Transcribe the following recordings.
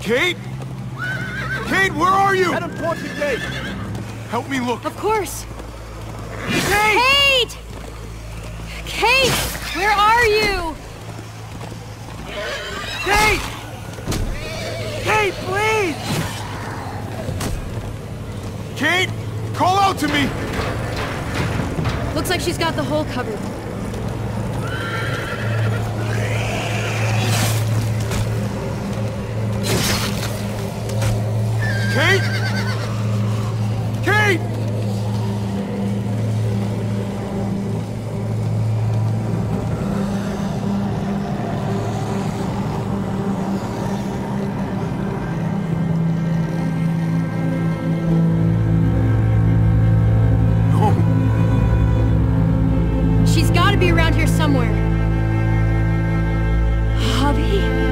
Kate? Kate, where are you? Head him towards the gate. Help me look. Of course. Kate! Kate! Kate! Where are you? Kate! Kate, please! Kate, call out to me! Looks like she's got the hole covered. Javi?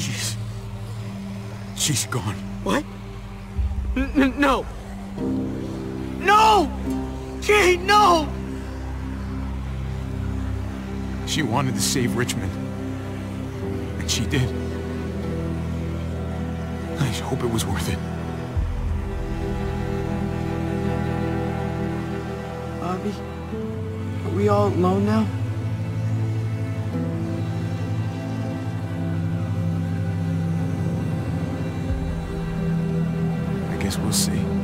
She's... She's gone. What? N no. No! Kate, no! She wanted to save Richmond. And she did. I just hope it was worth it. Javi? Are we all alone now? we'll see.